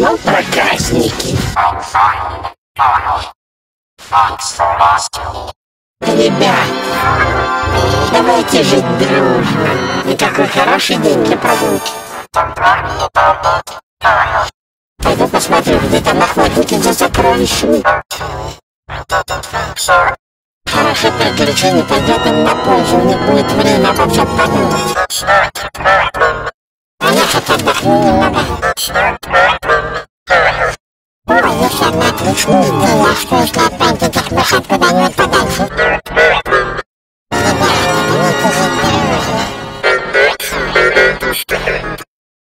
понял, проказники? Ребят, давайте жить дружно. И какой хороший день для прогулки. Пойду посмотрю, где там охотники за сокровищами. Хорошее приключение пойдет им на пользу, у них будет время обо всем подумать. А я хоть отдохну немного. Если одна отличная идея, что если опять этих мышат куда-нибудь подальше?